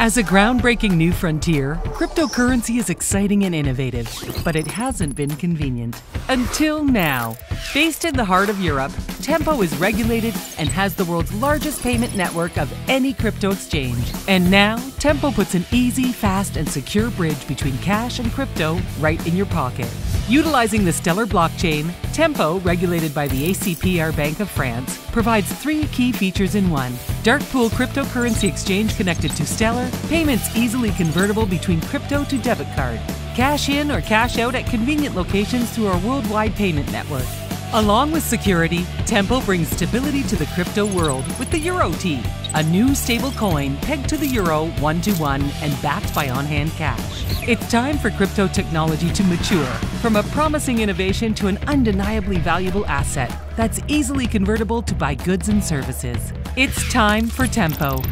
As a groundbreaking new frontier, cryptocurrency is exciting and innovative, but it hasn't been convenient. Until now. Based in the heart of Europe, Tempo is regulated and has the world's largest payment network of any crypto exchange. And now, Tempo puts an easy, fast, and secure bridge between cash and crypto right in your pocket. Utilizing the Stellar blockchain, Tempo, regulated by the ACPR Bank of France, provides three key features in one. Dark Pool cryptocurrency exchange connected to Stellar, payments easily convertible between crypto to debit card, cash in or cash out at convenient locations through our worldwide payment network. Along with security, Tempo brings stability to the crypto world with the Euro T, a new stable coin pegged to the euro one to one and backed by on hand cash. It's time for crypto technology to mature from a promising innovation to an undeniably valuable asset that's easily convertible to buy goods and services. It's time for Tempo.